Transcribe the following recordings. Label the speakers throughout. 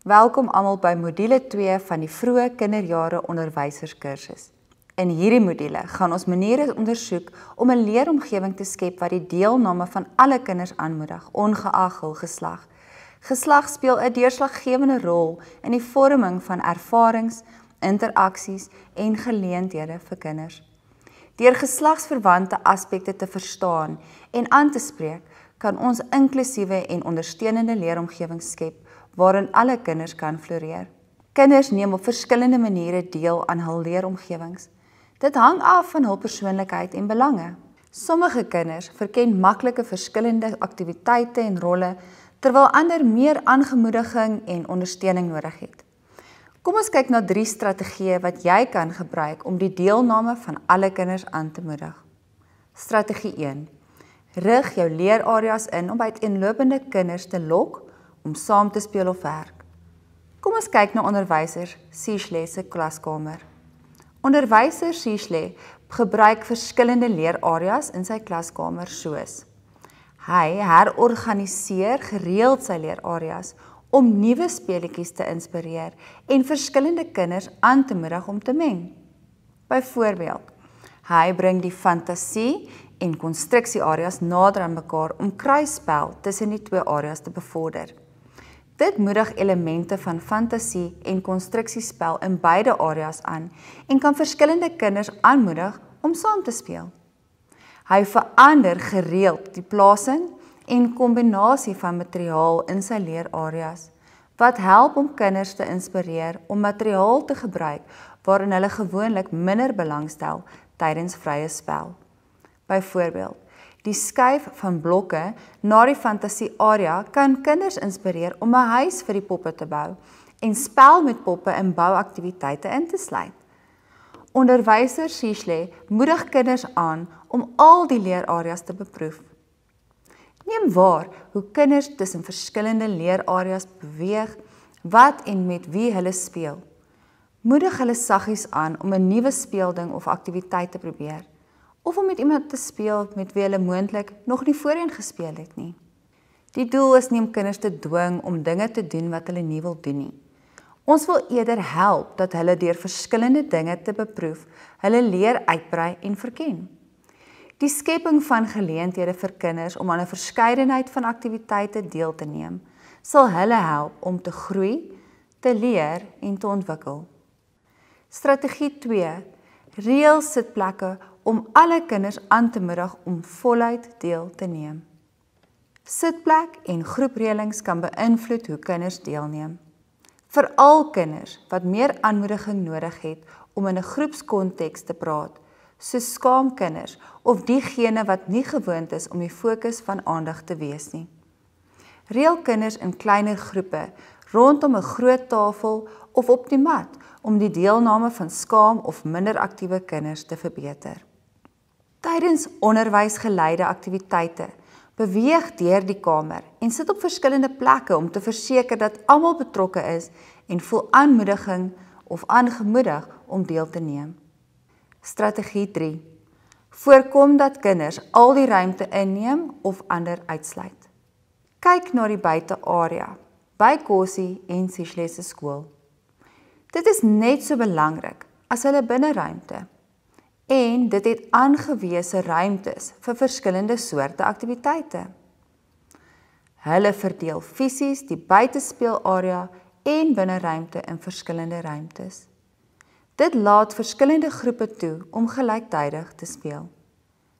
Speaker 1: Welkom almal by module 2 van die vroeë kinderjare onderwyserskursus. In hierdie module gaan ons maniere ondersoek om 'n leeromgewing te skep wat die deelname van alle kinders aanmoedig, ongeag hul geslag. Geslag speel 'n deurslaggewende rol in die vorming van ervarings, interaksies en geleenthede vir kinders. Deur geslagsverwante aspekte te verstaan en aan te spreek, kan ons inklusiewe en ondersteunende leeromgewing skep waarin alle kinders kan floreer. Kinders neem op verskillende maniere deel aan hul leeromgewings. Dit hang af van hul persoonlikheid en belange. Sommige kinders verken maklike verskillende aktiwiteite en rolle terwyl ander meer aangemoediging en ondersteuning nodig het. Kom ons kyk na drie strategieë wat jy kan gebruik om die deelname van alle kinders aan te moedig. Strategie 1: Rig jou leerareas in om uiteenlopende kinders te lok om saam te speel of werk. Kom ons kyk na onderwyser Sishle se klaskamer. Onderwyser Sishle gebruik verskillende leerareas in sy klaskamer soos hy herorganiseer gereeld sy leerareas om nuwe speletjies te inspireer en verskillende kinders aan te moedig om te meng. Byvoorbeeld, hy bring die fantasie en konstruksieareas nader aan mekaar om kruisspel tussen die twee areas te bevorder. Dit moedig elemente van fantasie en konstruksiespel in beide areas aan en kan verskillende kinders aanmoedig om saam te speel. Hy verander gereeld die plasing en kombinasie van materiaal in sy leerareas wat help om kinders te inspireer om materiaal te gebruik waarin hulle gewoonlik minder belangstel tydens vrye spel. Byvoorbeeld, Die skuif van blokke na die fantasie area kan kinders inspireer om 'n huis vir die poppe te bou en spel met poppe in bouaktiwiteite in te sluit. Onderwyser Sishle moedig kinders aan om al die leerareas te beproef. Neem waar hoe kinders tussen verskillende leerareas beweeg, wat en met wie hulle speel. Moedig hulle saggies aan om 'n nuwe speelding of aktiwiteit te probeer of om met iemand te speel met wie hulle moontlik nog nie voorheen gespeel het nie. Die doel is nie om kinders te dwing om dinge te doen wat hulle nie wil doen nie. Ons wil eerder help dat hulle deur verskillende dinge te beproef, hulle leer uitbrei en verken. Die skepping van geleenthede vir kinders om aan 'n verskeidenheid van aktiwiteite deel te neem, sal hulle help om te groei, te leer en te ontwikkel. Strategie 2: Reël sitplekke om alle kinders aan te moedig om voluit deel te neem. Sitplek en groepreëlings kan beïnvloed hoe kinders deelneem. Veral kinders wat meer aanmoediging nodig het om in 'n groepskonteks te praat, soos skaam kinders of diegene wat nie gewoond is om die fokus van aandag te wees nie. Reël kinders in kleiner groepe rondom 'n groot tafel of op die mat om die deelname van skaam of minder aktiewe kinders te verbeter. Tydens onderwysgeleide aktiwiteite beweeg deur die kamer en sit op verskillende plekke om te verseker dat almal betrokke is en voel aanmoediging of aangemoedig om deel te neem. Strategie 3. Voorkom dat kinders al die ruimte inneem of ander uitsluit. Kyk na die buitearea by Kossie en Sishle se skool. Dit is net so belangrik as hulle binneruimte en dit het aangewese ruimtes vir verskillende soorte aktiwiteite. Hulle verdeel fisies die buitespeelarea en binneruimte in verskillende ruimtes. Dit laat verskillende groepe toe om gelyktydig te speel.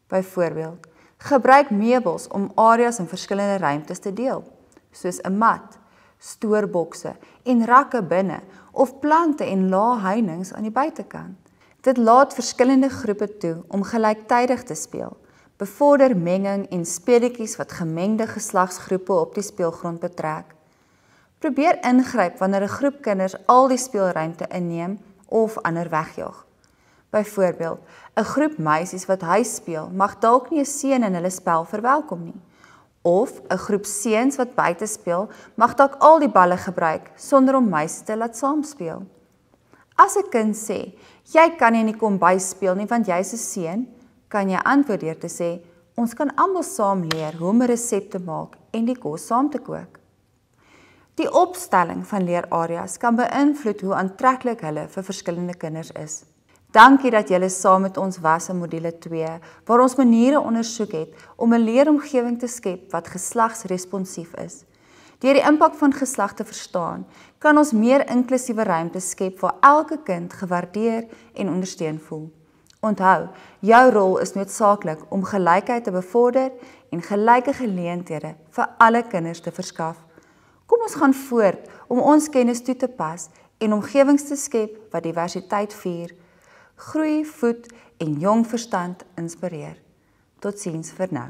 Speaker 1: Byvoorbeeld, gebruik meubels om areas in verskillende ruimtes te deel, soos 'n mat, stoorbokse en rakke binne of plante en lae heininge aan die buitekant. Dit laat verskillende groepe toe om gelyktydig te speel. Bevorder menging en speletjies wat gemengde geslagsgroepe op die speelgrond betrek. Probeer ingryp wanneer 'n groep kinders al die speelruimte inneem of ander wegjaag. Byvoorbeeld, 'n groep meisies wat huis speel, mag dalk nie 'n seun in hulle spel verwelkom nie. Of 'n groep seuns wat buite speel, mag dalk al die balle gebruik sonder om meisies te laat saam speel. As 'n kind sê, Jy kan nie kom by speel nie want jy's 'n seun, kan jy antwoord deur te sê ons kan almal saam leer hoe om 'n resep te maak en die kos saam te kook. Die opstelling van leerareas kan beïnvloed hoe aantreklik hulle vir verskillende kinders is. Dankie dat julle saam met ons was in module 2 waar ons maniere ondersoek het om 'n leeromgewing te skep wat geslagsresponsief is. Deur die impak van geslag te verstaan, kan ons meer inklusiewe ruimte skep waar elke kind gewaardeer en ondersteun voel. Onthou, jou rol is noodsaaklik om gelykheid te bevorder en gelyke geleenthede vir alle kinders te verskaf. Kom ons gaan voort om ons kennis toe te pas en omgewings te skep wat diversiteit vier groei, voed en jong verstand inspireer. Totsiens vir nou.